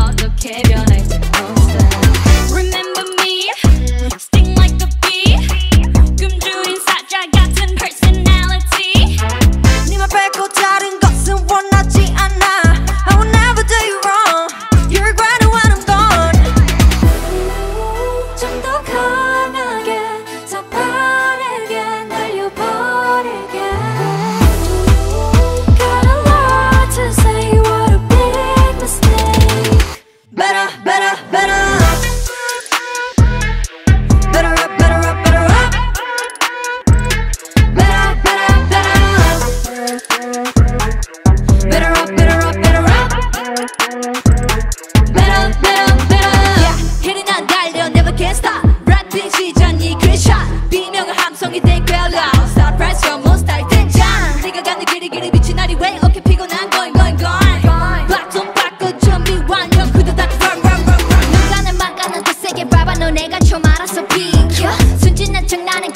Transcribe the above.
어떻게 변할지 몰라 Remember song it take well loud Star price from most I take John Nigga got the giddy giddy bitch way Okay pigo going going going Black to black good jump run run run run. 누가 내 맘가 세게 밟아 너 내가 좀 알아서 비켜. 순진한 척 나는